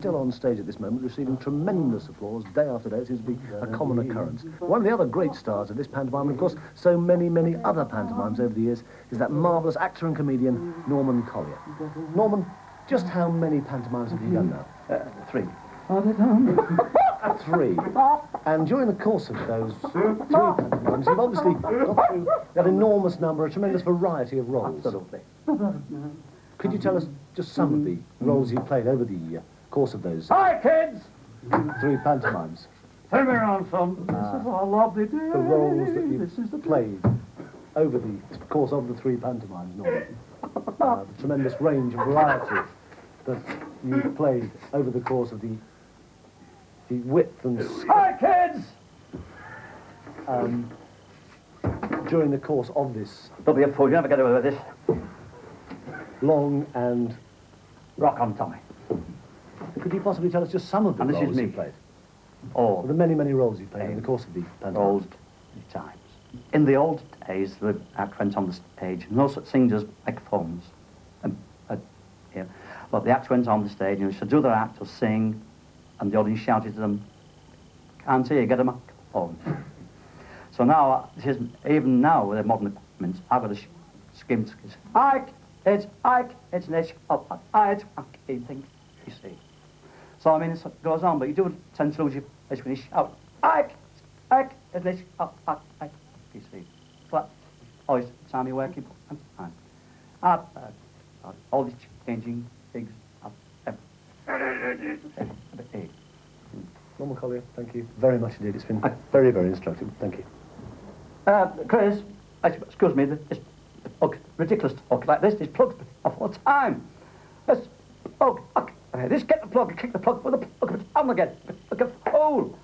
Still on stage at this moment, receiving tremendous applause day after day. It seems to be a common occurrence. One of the other great stars of this pantomime, and of course, so many, many other pantomimes over the years, is that marvellous actor and comedian, Norman Collier. Norman, just how many pantomimes have you done now? Uh, three. Three. And during the course of those three pantomimes, you've obviously got through that enormous number, a tremendous variety of roles. Absolutely. Could you tell us just some of the roles you've played over the uh, course of those Hi, kids! three pantomimes? Turn me around, son. this is a lovely day. the roles that This is you've the played over the course of the three pantomimes, Norman. Uh, the tremendous range and variety that you've played over the course of the the width and s- Hi, kids! um, during the course of this Don't be a fool. You never get away with this. long and Rock on, Tommy. Could you possibly tell us just some of the And roles me. you played? All The many, many roles you played in the course of the pantomime. old times. In the old days, the act went on the stage. No such things as microphones. Um, uh, yeah. But the act went on the stage, and they should do their act or sing, and the audience shouted to them, "Can't hear you, get a microphone." so now, is, even now with the modern equipment, I've got a sh- skim. Ike, it's Ike, it's Nick, oh, Ike, it's thing, you see. So I mean, it goes on, but you do tend to lose your place when you shout, Ike, Ike, it's Nick, oh, Ike, Ike, you see. That always the time you're working, and time. Uh, all these changing things. Norman Collier, thank you very much indeed. It's been very, very instructive. Thank you. Uh, Chris, ex- excuse me, it's oh, ridiculous to talk like this. This plug's off all the time. This plug, uh, this get the plug, kick the plug, put the plug on again. Like a fool.